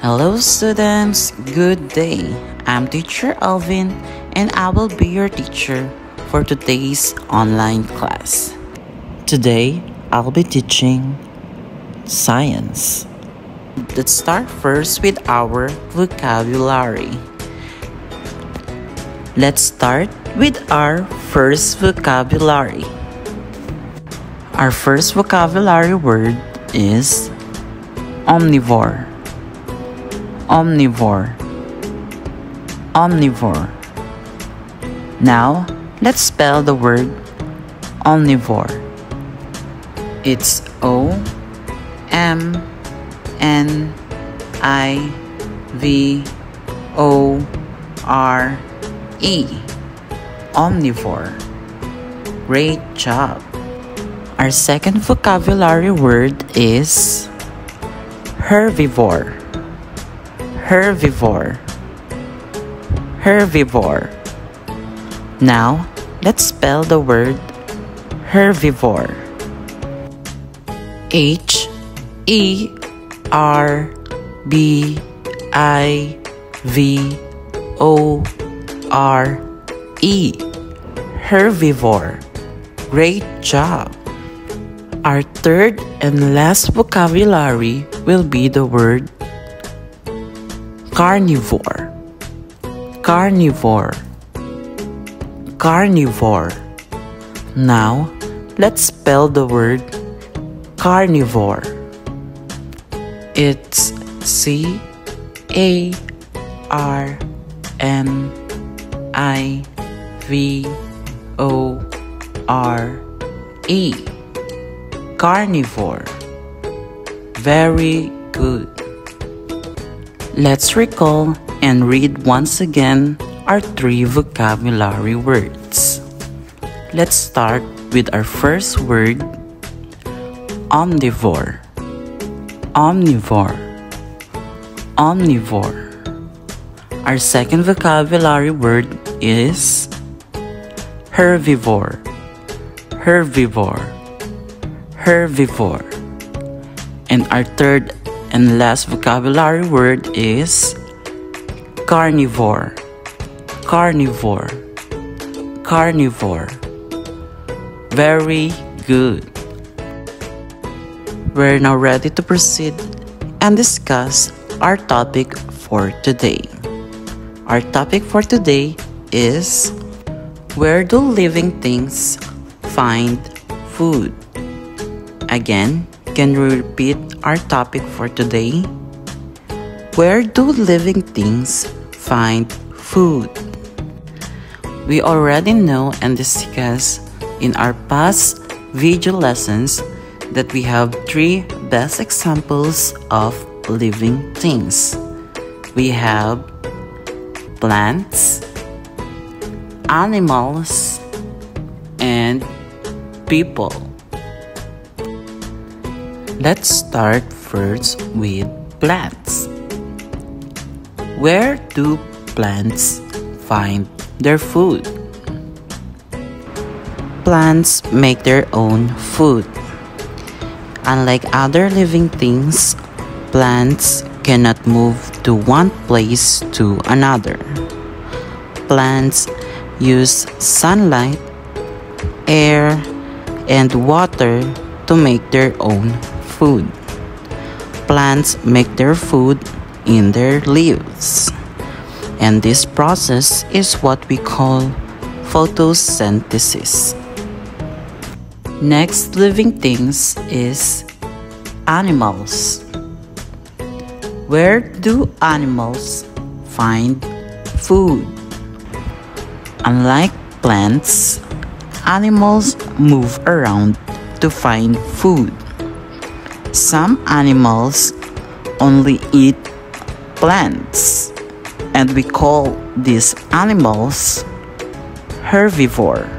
Hello students, good day. I'm teacher Alvin and I will be your teacher for today's online class. Today, I'll be teaching science. Let's start first with our vocabulary. Let's start with our first vocabulary. Our first vocabulary word is omnivore. Omnivore. Omnivore. Now, let's spell the word omnivore. It's O M N I V O R E. Omnivore. Great job. Our second vocabulary word is herbivore herbivore. Herbivore. Now let's spell the word herbivore. H E R B I V O R E. Herbivore. Great job. Our third and last vocabulary will be the word carnivore. Carnivore. Carnivore. Now let's spell the word carnivore. It's c a r n i v o r e. Carnivore. Very good Let's recall and read once again our three vocabulary words. Let's start with our first word omnivore. Omnivore. Omnivore. Our second vocabulary word is herbivore. Herbivore. Herbivore. And our third and last vocabulary word is carnivore. Carnivore. Carnivore. Very good. We're now ready to proceed and discuss our topic for today. Our topic for today is Where do living things find food? Again, can you repeat our topic for today? Where do living things find food? We already know and discussed in our past video lessons that we have three best examples of living things. We have plants, animals, and people. Let's start first with plants. Where do plants find their food? Plants make their own food. Unlike other living things, plants cannot move to one place to another. Plants use sunlight, air, and water to make their own food. Plants make their food in their leaves. And this process is what we call photosynthesis. Next living things is animals. Where do animals find food? Unlike plants, animals move around to find food. Some animals only eat plants, and we call these animals herbivore,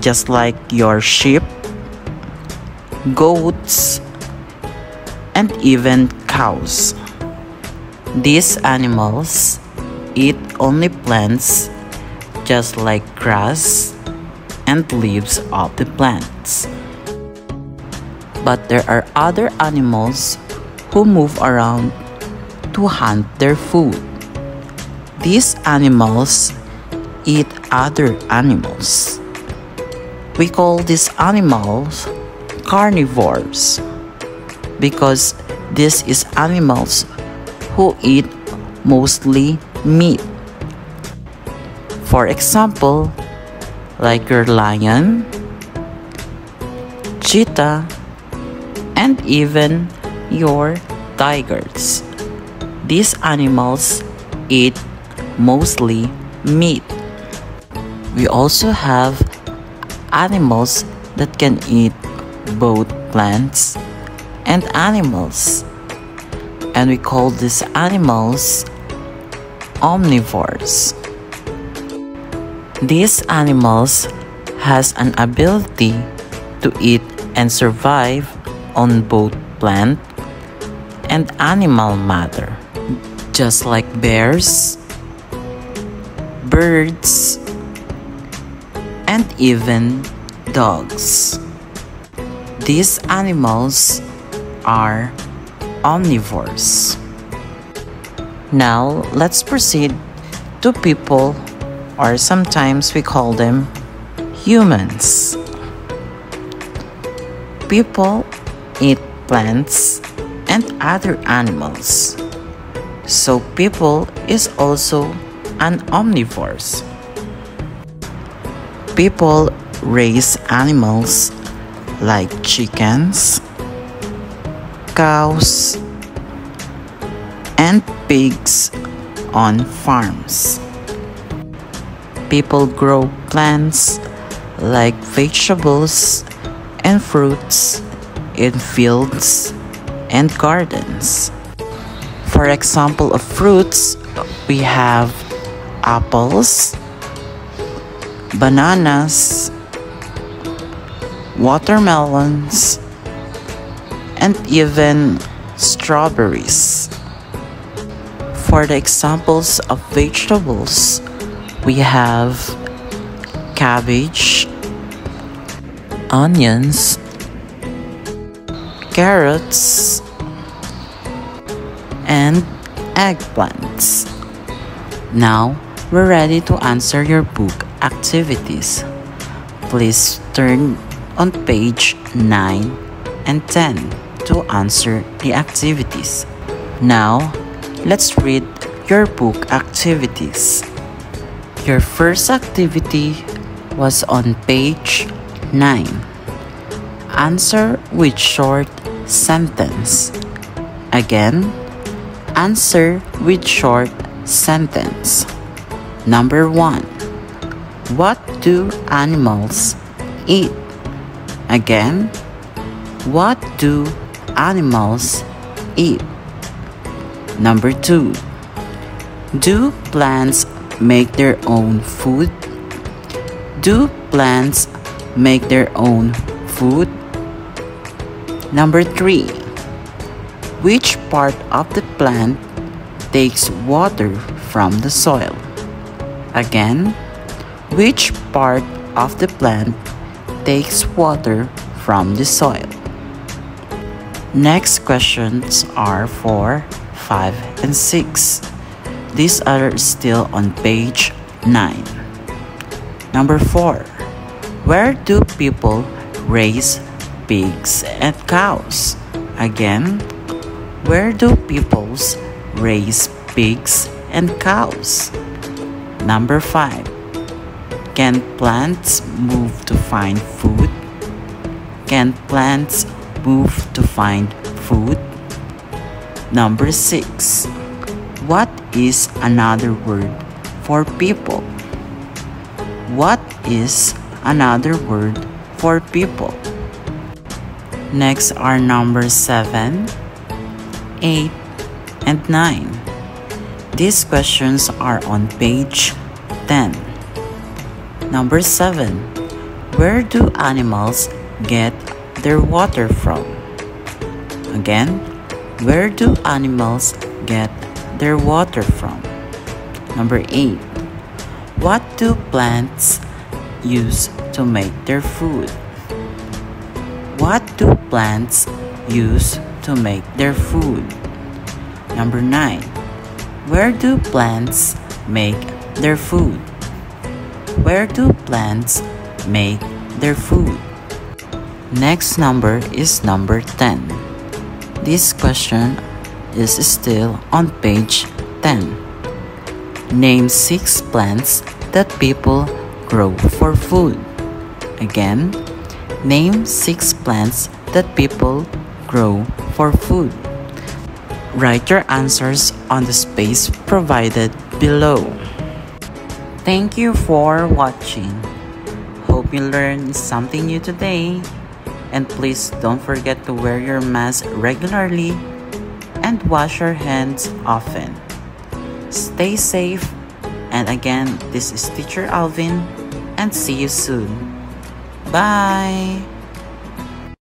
just like your sheep, goats, and even cows. These animals eat only plants just like grass and leaves of the plants but there are other animals who move around to hunt their food. These animals eat other animals. We call these animals carnivores because this is animals who eat mostly meat. For example, like your lion, cheetah, and even your tigers. These animals eat mostly meat. We also have animals that can eat both plants and animals. And we call these animals omnivores. These animals has an ability to eat and survive on both plant and animal matter, just like bears, birds, and even dogs. These animals are omnivores. Now, let's proceed to people, or sometimes we call them humans. People eat plants and other animals. So people is also an omnivores. People raise animals like chickens, cows, and pigs on farms. People grow plants like vegetables and fruits in fields and gardens. For example of fruits, we have apples, bananas, watermelons, and even strawberries. For the examples of vegetables, we have cabbage, onions, carrots, and eggplants. Now, we're ready to answer your book activities. Please turn on page 9 and 10 to answer the activities. Now, let's read your book activities. Your first activity was on page 9. Answer with short sentence. Again, answer with short sentence. Number one What do animals eat? Again, what do animals eat? Number two Do plants make their own food? Do plants make their own food? Number three, which part of the plant takes water from the soil? Again, which part of the plant takes water from the soil? Next questions are for 5 and 6. These are still on page 9. Number 4. Where do people raise pigs and cows. Again, where do peoples raise pigs and cows? Number 5. Can plants move to find food? Can plants move to find food? Number 6. What is another word for people? What is another word for people? Next are numbers 7, 8, and 9. These questions are on page 10. Number 7. Where do animals get their water from? Again, where do animals get their water from? Number 8. What do plants use to make their food? What do plants use to make their food? Number 9. Where do plants make their food? Where do plants make their food? Next number is number 10. This question is still on page 10. Name 6 plants that people grow for food. Again, name 6 plants that people grow for food. Write your answers on the space provided below. Thank you for watching. Hope you learned something new today. And please don't forget to wear your mask regularly and wash your hands often. Stay safe. And again, this is Teacher Alvin and see you soon. Bye.